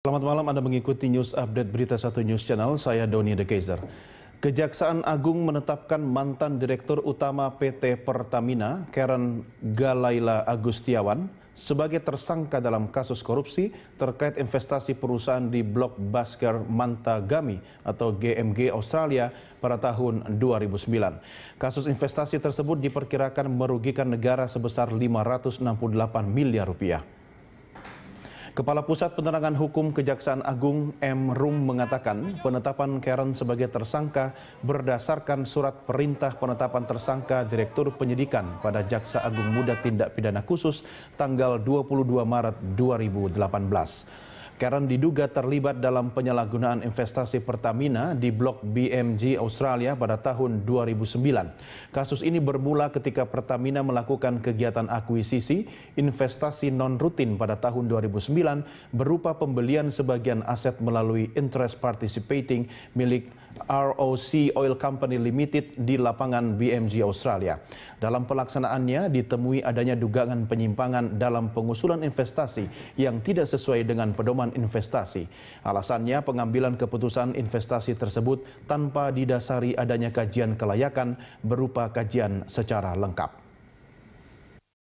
Selamat malam Anda mengikuti news update berita satu news channel, saya Doni De Kaiser. Kejaksaan Agung menetapkan mantan Direktur Utama PT Pertamina, Karen Galaila Agustiawan, sebagai tersangka dalam kasus korupsi terkait investasi perusahaan di Blok Basker Mantagami atau GMG Australia pada tahun 2009. Kasus investasi tersebut diperkirakan merugikan negara sebesar 568 miliar rupiah. Kepala Pusat Penerangan Hukum Kejaksaan Agung M. Rum mengatakan penetapan Karen sebagai tersangka berdasarkan surat perintah penetapan tersangka Direktur Penyidikan pada Jaksa Agung Muda Tindak Pidana Khusus tanggal 22 Maret 2018. Karen diduga terlibat dalam penyalahgunaan investasi Pertamina di blok BMG Australia pada tahun 2009. Kasus ini bermula ketika Pertamina melakukan kegiatan akuisisi investasi non-rutin pada tahun 2009 berupa pembelian sebagian aset melalui interest participating milik ROC Oil Company Limited di lapangan BMG Australia. Dalam pelaksanaannya ditemui adanya dugaan penyimpangan dalam pengusulan investasi yang tidak sesuai dengan pedoman investasi. Alasannya pengambilan keputusan investasi tersebut tanpa didasari adanya kajian kelayakan berupa kajian secara lengkap.